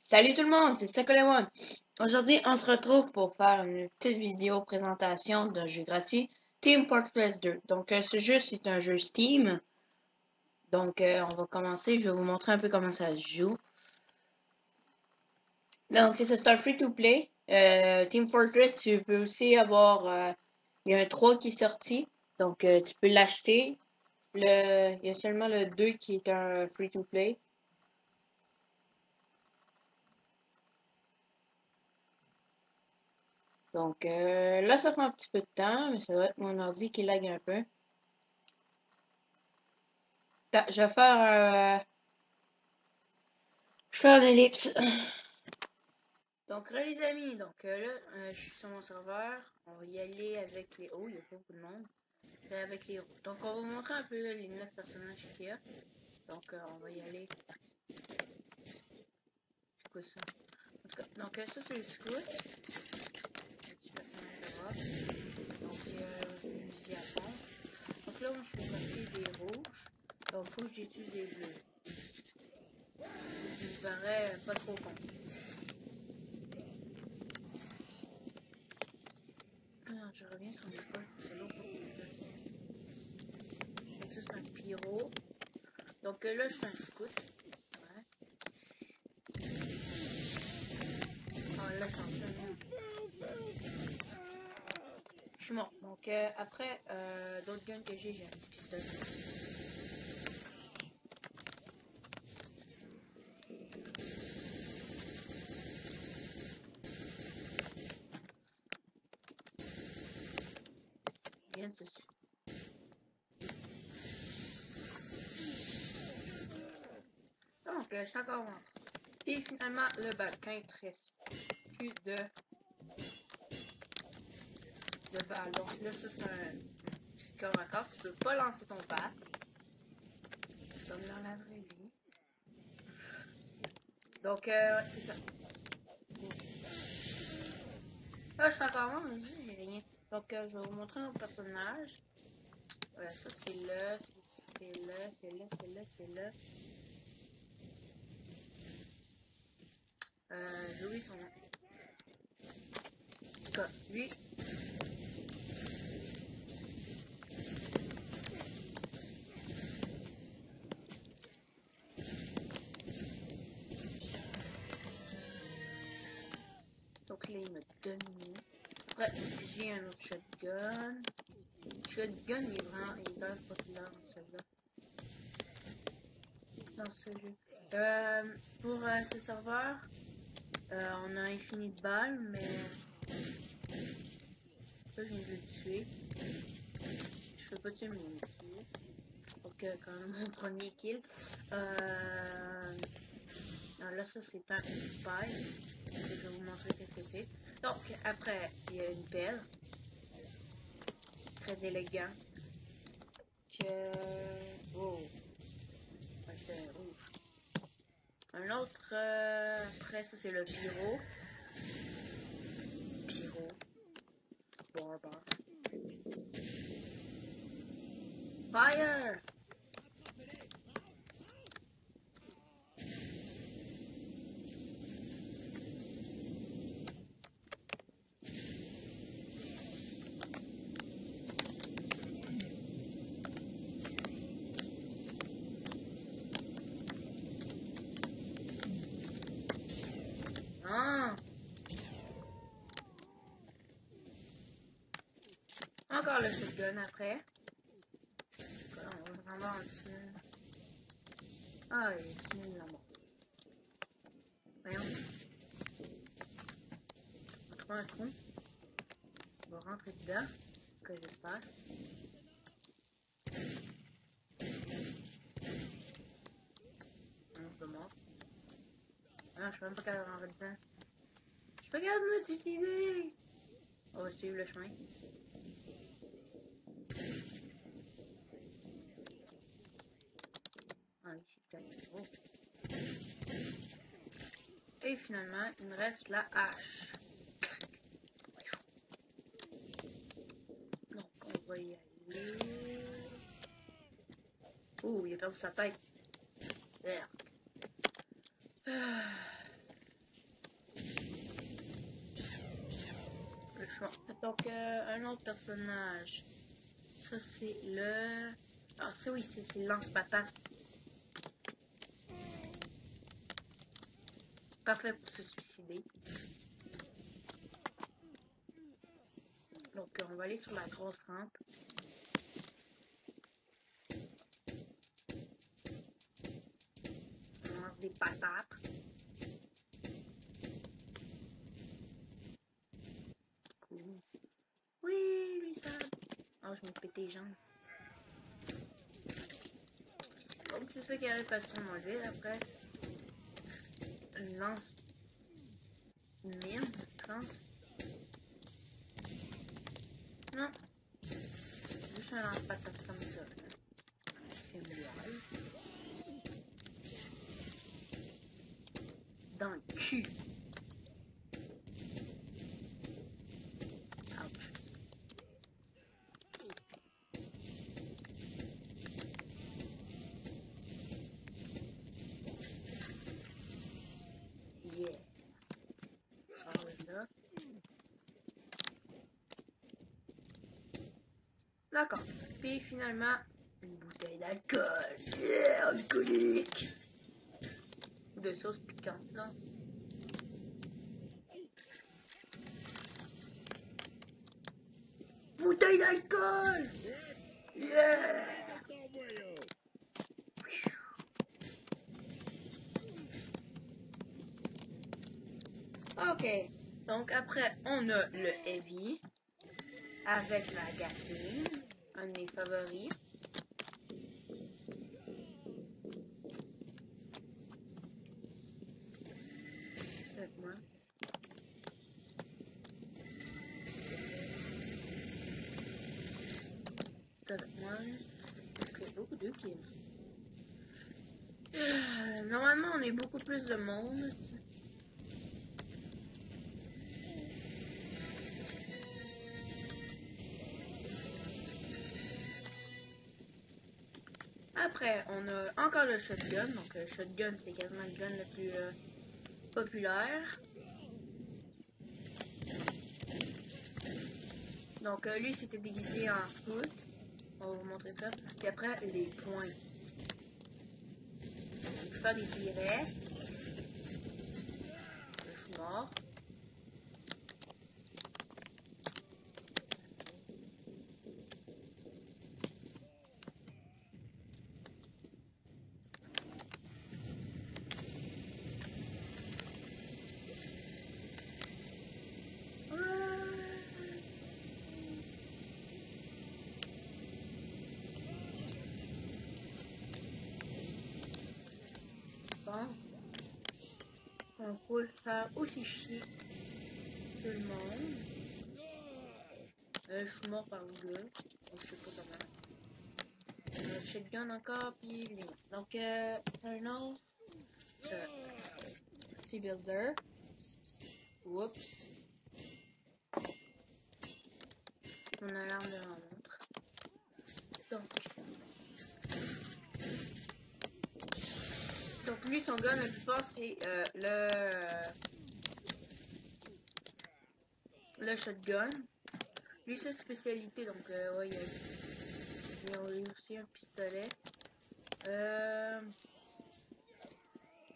Salut tout le monde, c'est Sakolemon. Aujourd'hui, on se retrouve pour faire une petite vidéo présentation d'un jeu gratuit, Team Fortress 2. Donc, euh, ce jeu, c'est un jeu Steam. Donc, euh, on va commencer. Je vais vous montrer un peu comment ça se joue. Donc, c'est un free-to-play. Euh, Team Fortress, tu peux aussi avoir... il y a un 3 qui est sorti. Donc, euh, tu peux l'acheter. Le, il y a seulement le 2 qui est un free-to-play. Donc euh, là, ça prend un petit peu de temps, mais ça doit être mon ordi qui lag un peu. Je vais faire euh, Je vais faire une ellipse. Donc là, les amis, donc euh, là, je suis sur mon serveur. On va y aller avec les. Oh, il y a pas beaucoup de monde. Vais avec les. Donc on va vous montrer un peu les 9 personnages qu'il y a. Donc euh, on va y aller. C'est quoi ça? En tout cas, donc euh, ça c'est le. Un petit personnage rock. Donc une fusil à pompe. Donc là, moi je fais partie des rouges. Donc que j'utilise des bleus. Qui me paraît pas trop con. C'est un pyro. Donc euh, là je fais un scout. Ah là Je suis mort. Donc euh, après, euh, d'autres guns que j'ai, j'ai un petit pistolet. Je suis encore. Et finalement, le quand il te reste plus de, de balles. Donc là, ça, c'est un score corps. Tu peux pas lancer ton bat. C'est comme dans la vraie vie. Donc, euh, ouais, c'est ça. Là, je suis encore mort, mais j'ai rien. Donc, euh, je vais vous montrer nos personnages. Voilà, ça c'est là, c'est là, c'est là, c'est là, c'est là. Euh, j'ai oublié son nom. Cas, lui. Donc là, il m'a dominé. Après, j'ai un autre shotgun. Shotgun, il est vraiment, il est même populaire celui-là. Dans ce jeu. Euh, pour euh, ce serveur, euh, on a infini de balles, mais je viens de le tuer. Je peux pas tuer mon kill. Euh, quand même, mon premier kill. Euh... non, là, ça, c'est un spy. Je vais vous montrer ce que c'est. Donc, après, il y a une pelle. Très élégant. Que... Un autre... euh, Après, ça, c'est le pyro. Pyro. Barbar. Fire! Ah! Encore le shotgun après. On va s'en voir dessus. Ah, il est timide là-bas. Voyons. On trouve un trou. On va rentrer dedans. Que j'espère. Non, c'est mort. Ah, je suis même pas capable de rentrer dedans. Je suis pas capable de me suicider. On va suivre le chemin? Oh. Et finalement, il me reste la hache. Non. va y aller. Ouh, il a perdu sa tête. Merde. Donc, euh, un autre personnage. Ça, c'est le... Ah, ça, oui, c'est lance-patate. Parfait pour se suicider. Donc, euh, on va aller sur la grosse rampe. On lance des patates. Cool. Oui, les sables. Oh, je m'ai pété les jambes. Donc, c'est ça qui arrive à se manger après. Lance je pense. Non. Juste un lance-patate comme ça. Finalement, une bouteille d'alcool. Yeah, alcoolique. De sauce piquante, là. Bouteille d'alcool! Yeah! Ok. Donc après, on a le heavy avec la Gatling, un de mes favoris. Avec moi. Avec moi. Ok, beaucoup de kills. Euh, Normalement, on est beaucoup plus de monde. Après, on a encore le shotgun. Donc, le shotgun, c'est quasiment le gun le plus euh, populaire. Donc, euh, lui, c'était déguisé en scout. On va vous montrer ça. Puis après, les points. On peut faire des tirets. On peut faire aussi chier tout le monde. Euh, je suis mort par le gars. Donc, je sais pas comment. Euh, shotgun encore, puis les Donc, euh, un. Euh, Builder. Oups. Mon alarme de la montre. Donc. Donc lui, son gun le plus fort, c'est euh, le... Le shotgun. Lui, sa spécialité, donc, euh, ouais, il a aussi un pistolet. Euh,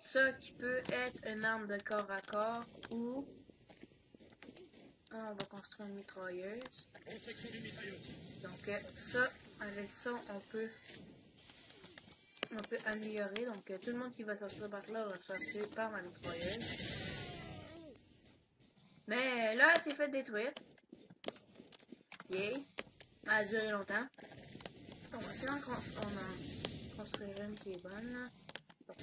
ça qui peut être une arme de corps à corps ou... Ah, on va construire une mitrailleuse. Donc, euh, ça, avec ça, on peut on peut améliorer. Donc, euh, tout le monde qui va sortir par là va se faire tuer par ma mitrailleuse. Mais là, elle s'est fait détruire. Elle a duré longtemps. Donc, on d'en cons- on en construire une qui est bonne. on.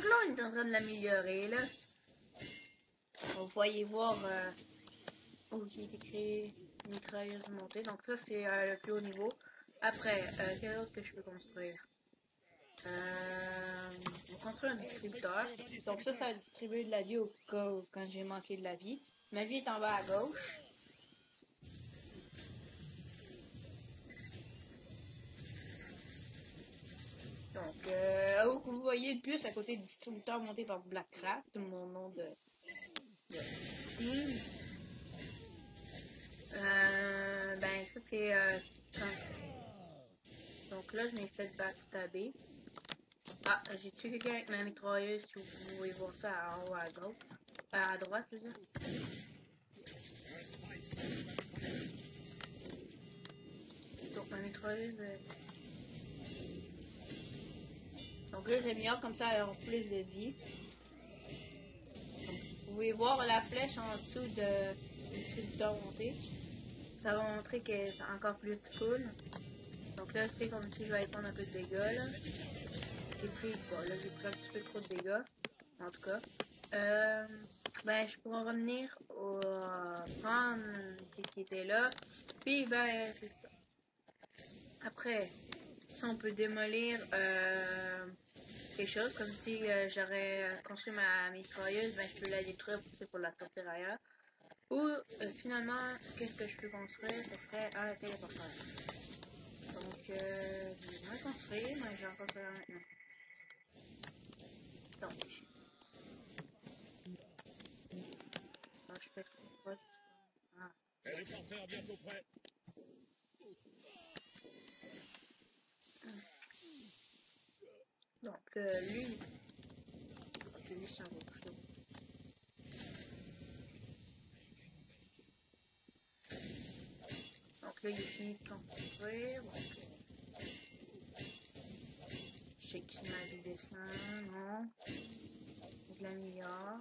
Donc là, on est en train de l'améliorer, là. vous voyez voir euh, où il est écrit mitrailleuse montée. Donc ça c'est euh, le plus haut niveau. Après, euh, quel autre que je peux construire? Euh, On va construire un distributeur. Donc ça, ça va distribuer de la vie au cas où quand j'ai manqué de la vie. Ma vie est en bas à gauche. Donc, euh, où vous voyez le plus à côté du distributeur monté par Blackcraft, mon nom de, de. Euh, ben, ça c'est euh, Donc là, je m'ai fait backstabber. Ah, j'ai tué quelqu'un avec ma mitrailleuse, si vous pouvez voir ça en haut à gauche. Euh, à droite, je. Donc ma mitrailleuse... Donc là, j'améliore comme ça, elle aura plus de vie. Vous pouvez voir la flèche en dessous de distributeur monté. Ça va montrer qu'elle est encore plus full. Donc là, c'est comme si je vais prendre un peu de dégâts, là. Et puis, bon, là, j'ai pris un petit peu trop de dégâts. En tout cas. Euh, ben, je pourrais revenir au, euh, prendre ce qui était là. Puis, ben, c'est ça. Après, ça, on peut démolir euh, quelque chose. Comme si euh, j'aurais construit ma mitrailleuse, ben, je peux la détruire pour la sortir ailleurs. Ou, euh, finalement, qu'est-ce que je peux construire? Ce serait un téléporteur. Donc, euh, je vais construire, mais je vais en construire un maintenant. Donc, Ah, je fais quoi? Ah, Hélicoptère bientôt prêt. Donc, euh, lui, ok, lui, c'est un gros couteau. Donc là, il est fini de construire. Donc, je sais c'est ma vie dessin, non. Je l'améliore.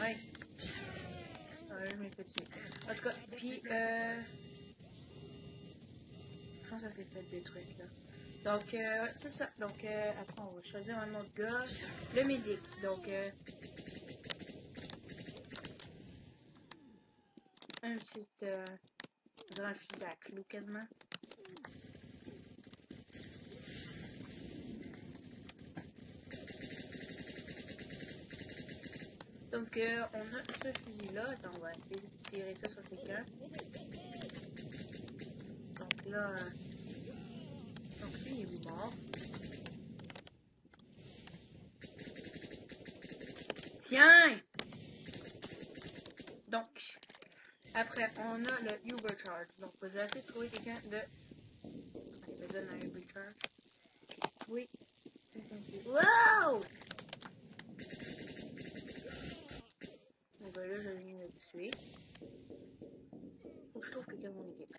Ouais. Dessus. En tout cas, puis, euh... Je pense que ça s'est fait des trucs, là? Donc, euh, c'est ça. Donc, euh, après, on va choisir un autre gars. Le médic. Donc, euh... Un petit, euh... fusil à clou, quasiment. Donc, euh, on a ce fusil-là. Attends, on va essayer de tirer ça sur quelqu'un. Donc là... Donc lui, il est mort. Tiens! Donc, après, on a le Uber Charge. Donc, je vais essayer de trouver quelqu'un de... Il me donne un Uber Charge. Oui. Wow! Bon, ben là, le tuer. Je trouve quelqu'un mon équipe.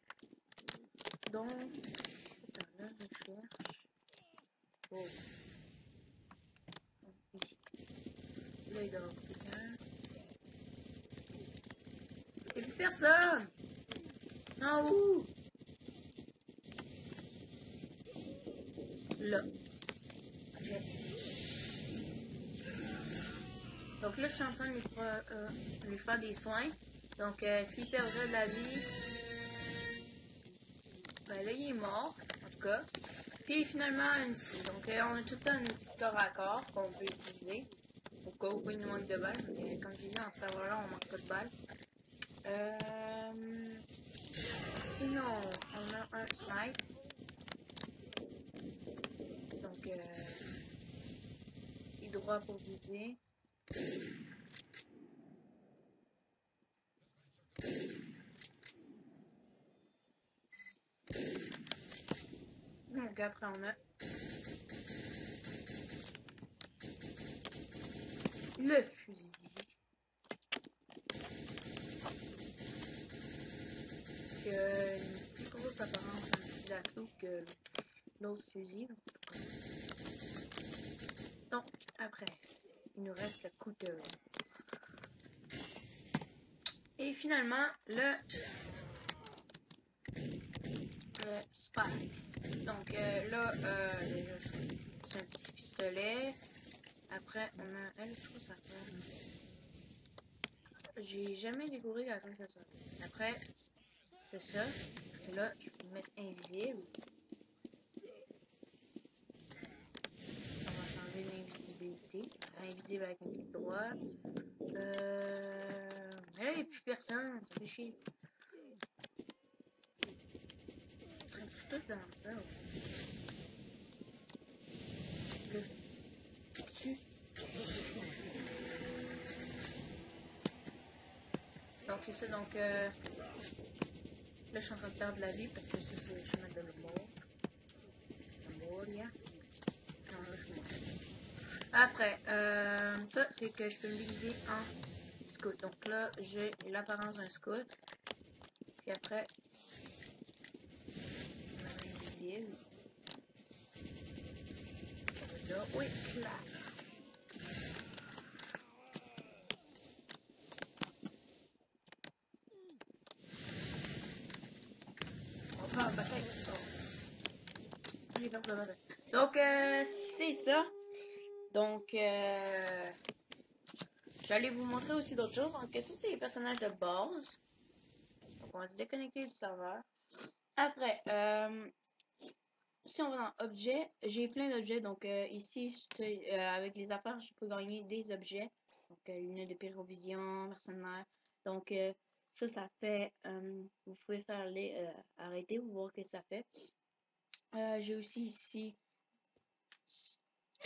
Donc, attends, là, je cherche. Oh. Ici. Là, il doit avoir quelqu'un. Plus personne! Non, où? Là. Donc là, je suis en train de lui, faire- euh, des soins. Donc, euh, s'il perdrait de la vie, ben là, il est mort, en tout cas. Puis finalement, ici. Donc, euh, on a tout le temps un petit corps à corps qu'on peut utiliser. Au cas où il nous manque de balles. Mais comme j'ai dit, dans ce serveur-là, on manque pas de balles. Sinon, on a un snipe. Donc, il droit pour viser. Donc après on a le fusil. Que une plus grosse apparence à un fusil que l'autre fusil? Donc après, il nous reste le couteau. Et finalement, le, le spy. Donc euh, là, euh, c'est un petit pistolet. Après, on a elle, trouve ça. J'ai jamais découvert à quoi ça. Après, c'est ça. Parce que là, je peux le mettre invisible. On va changer l'invisibilité. Invisible avec un clic droit. Euh... Mais là, il n'y a plus personne. Ça fait chier. Tout dans ça. Là, je- dessus. Donc c'est ça, donc euh, là je suis en train de perdre la vie parce que ça c'est le chemin de la mort. La mort, yeah. Non, là je suis mort. Après, euh, ça c'est que je peux me déguiser en scout. Donc là j'ai l'apparence d'un scout. Puis après, invisible. Là. Oui, bataille. Donc, euh, c'est ça. Donc, euh, j'allais vous montrer aussi d'autres choses. Donc, ça, c'est les personnages de base. Donc, on va se déconnecter du serveur. Après, euh, si on va dans Objets, j'ai plein d'objets. Donc, euh, ici, avec les affaires, je peux gagner des objets. Donc, lunettes de pyrovision, mercenaire. Donc, ça, ça fait. vous pouvez faire les arrêter, vous voir ce que ça fait. J'ai aussi ici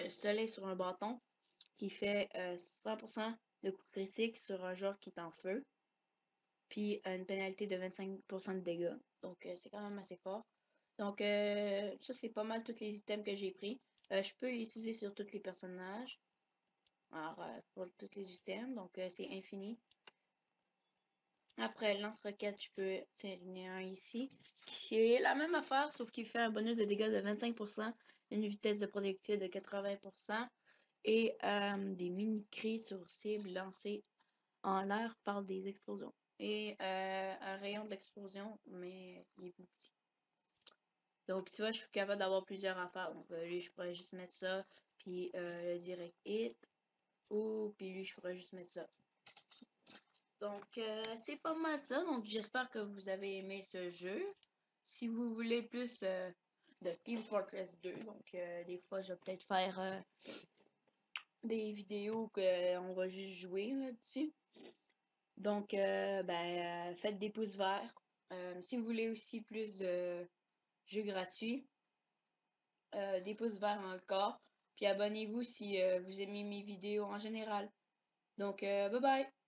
soleil sur un bâton qui fait euh, 100% de coups critiques sur un joueur qui est en feu. Puis euh, une pénalité de 25% de dégâts. Donc euh, c'est quand même assez fort. Donc euh, ça c'est pas mal tous les items que j'ai pris. Euh, je peux les utiliser sur tous les personnages. Alors euh, pour tous les items. Donc euh, c'est infini. Après, lance-roquette, je peux. A un ici. Qui est la même affaire, sauf qu'il fait un bonus de dégâts de 25%, une vitesse de projectile de 80% et euh, des mini-cris sur cible lancés en l'air par des explosions. Et euh, un rayon d'explosion, mais il est plus petit. Donc, tu vois, je suis capable d'avoir plusieurs affaires. Donc, euh, lui, je pourrais juste mettre ça, puis le direct hit. Ou, puis lui, je pourrais juste mettre ça. Donc, c'est pas mal ça. Donc, j'espère que vous avez aimé ce jeu. Si vous voulez plus de Team Fortress 2, donc euh, des fois, je vais peut-être faire euh, des vidéos qu'on va juste jouer là-dessus. Donc, euh, ben, euh, faites des pouces verts. Euh, si vous voulez aussi plus de jeux gratuits, euh, des pouces verts encore. Puis abonnez-vous si euh, vous aimez mes vidéos en général. Donc, euh, bye bye!